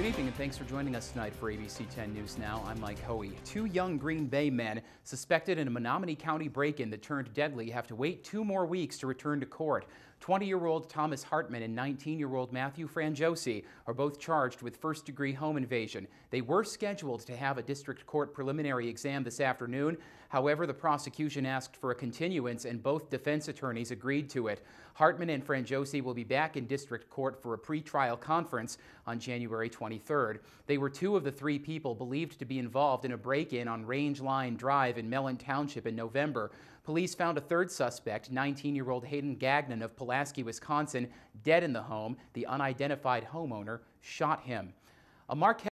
Good evening and thanks for joining us tonight for ABC 10 News Now. I'm Mike Hoey. Two young Green Bay men suspected in a Menominee County break-in that turned deadly have to wait two more weeks to return to court. 20-year-old Thomas Hartman and 19-year-old Matthew Frangiosi are both charged with first-degree home invasion. They were scheduled to have a district court preliminary exam this afternoon. However, the prosecution asked for a continuance and both defense attorneys agreed to it. Hartman and Frangiosi will be back in district court for a pre-trial conference on January 23rd. They were two of the three people believed to be involved in a break-in on Range Line Drive in Mellen Township in November. Police found a third suspect, 19-year-old Hayden Gagnon of Pulaski, Wisconsin, dead in the home. The unidentified homeowner shot him. A Marquette